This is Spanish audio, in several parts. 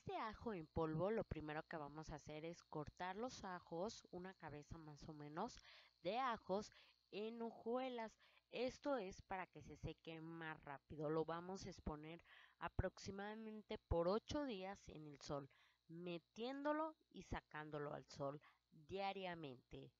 este ajo en polvo lo primero que vamos a hacer es cortar los ajos, una cabeza más o menos de ajos en hojuelas. Esto es para que se seque más rápido. Lo vamos a exponer aproximadamente por 8 días en el sol, metiéndolo y sacándolo al sol diariamente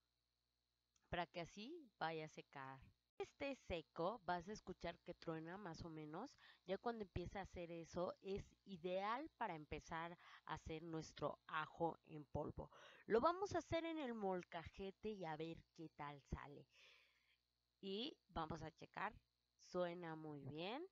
para que así vaya a secar. Este seco vas a escuchar que truena más o menos. Ya cuando empiece a hacer eso es ideal para empezar a hacer nuestro ajo en polvo. Lo vamos a hacer en el molcajete y a ver qué tal sale y vamos a checar. Suena muy bien.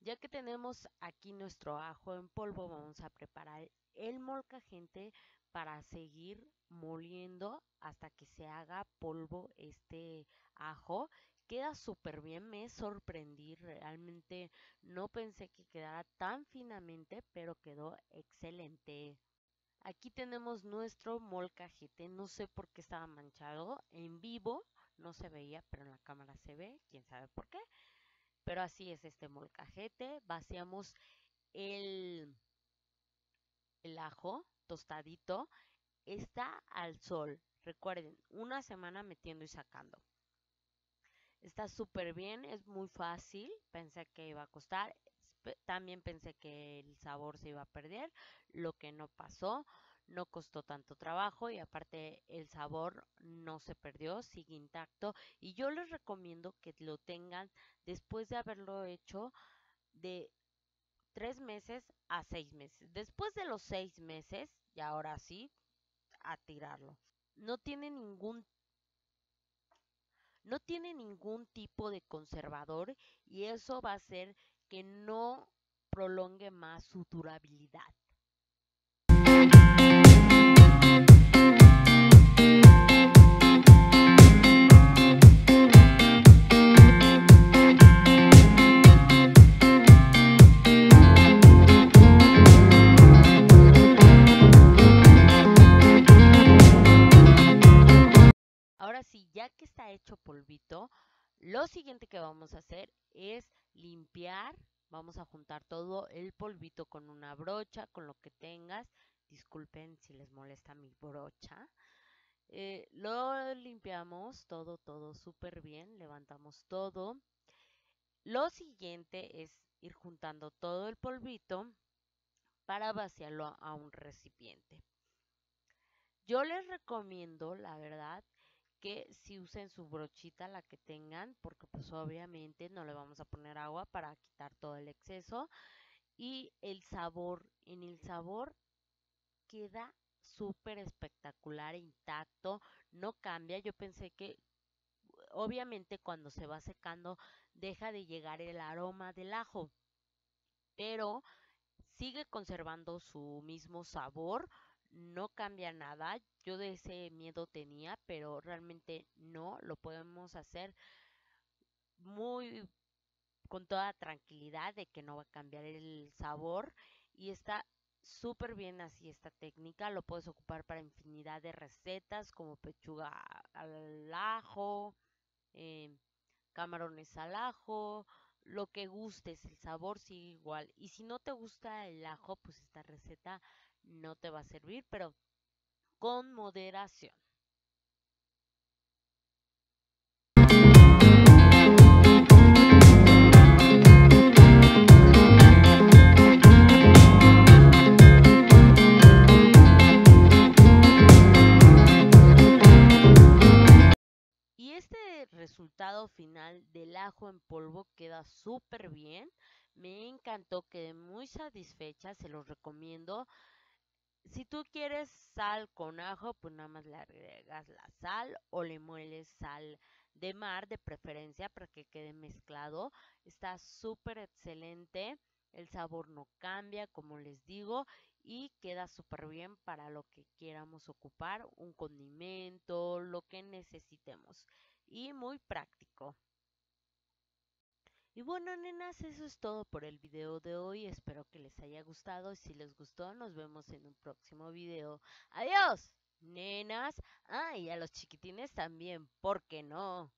Ya que tenemos aquí nuestro ajo en polvo, vamos a preparar el molcajete para seguir moliendo hasta que se haga polvo este ajo. Queda súper bien, me sorprendí, realmente no pensé que quedara tan finamente, pero quedó excelente. Aquí tenemos nuestro molcajete, no sé por qué estaba manchado en vivo no se veía, pero en la cámara se ve, quién sabe por qué. Pero así es este molcajete. Vaciamos el, el ajo tostadito. Está al sol. Recuerden, una semana metiendo y sacando. Está súper bien, es muy fácil. Pensé que iba a costar. También pensé que el sabor se iba a perder, lo que no pasó no costó tanto trabajo y aparte el sabor no se perdió, sigue intacto y yo les recomiendo que lo tengan después de haberlo hecho de tres meses a seis meses. Después de los seis meses, y ahora sí, a tirarlo. No tiene ningún no tiene ningún tipo de conservador y eso va a hacer que no prolongue más su durabilidad. Que está hecho polvito, lo siguiente que vamos a hacer es limpiar. Vamos a juntar todo el polvito con una brocha, con lo que tengas. Disculpen si les molesta mi brocha. Eh, lo limpiamos todo, todo súper bien. Levantamos todo. Lo siguiente es ir juntando todo el polvito para vaciarlo a un recipiente. Yo les recomiendo, la verdad, que si usen su brochita, la que tengan, porque pues obviamente no le vamos a poner agua para quitar todo el exceso. Y el sabor, en el sabor queda súper espectacular, intacto, no cambia. Yo pensé que obviamente cuando se va secando deja de llegar el aroma del ajo, pero sigue conservando su mismo sabor no cambia nada. Yo de ese miedo tenía, pero realmente no, lo podemos hacer muy con toda tranquilidad de que no va a cambiar el sabor y está súper bien así esta técnica. Lo puedes ocupar para infinidad de recetas como pechuga al ajo, eh, camarones al ajo, lo que gustes, el sabor sigue igual. Y si no te gusta el ajo, pues esta receta no te va a servir, pero con moderación. Y este resultado final del ajo en polvo queda súper bien. Me encantó, quedé muy satisfecha, se los recomiendo si tú quieres sal con ajo, pues nada más le agregas la sal o le mueles sal de mar de preferencia para que quede mezclado. Está súper excelente. El sabor no cambia, como les digo, y queda súper bien para lo que queramos ocupar, un condimento, lo que necesitemos. Y muy práctico. Y bueno, nenas, eso es todo por el video de hoy. Espero que les haya gustado. Si les gustó, nos vemos en un próximo video. ¡Adiós! Nenas. Ah, y a los chiquitines también, ¿por qué no?